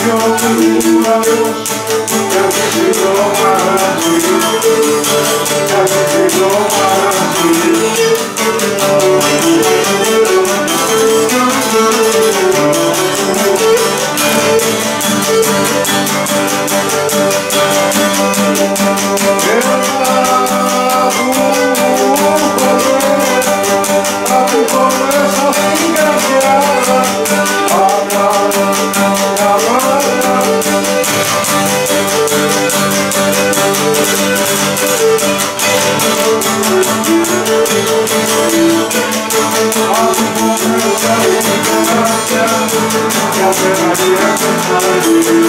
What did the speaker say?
Thank you. you.